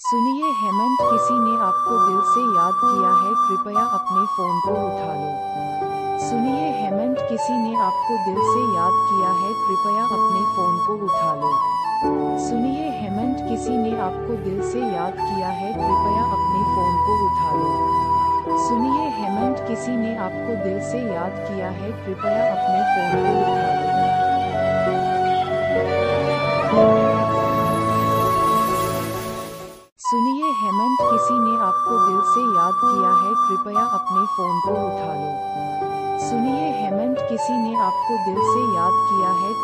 सुनिए, हेमंत, किसी ने आपको दिल से याद किया है, कृपया अपने फ़ोन को उठा लो। सुनिए, हेमंत, किसी ने आपको दिल से याद किया है, कृपया अपने फ़ोन को उठा लो। सुनिए, हेमंत, किसी ने आपको दिल से याद किया है, कृपया अपने फ़ोन को उठा लो। सुनिए, हेमंत, किसी ने आपको दिल से याद किया है, कृपया अपने फ़ोन को सुनिए, हेमंत, किसी ने आपको दिल से याद किया है, कृपया अपने फ़ोन को उठा लो। सुनिए, हेमंत, किसी ने आपको दिल से याद किया है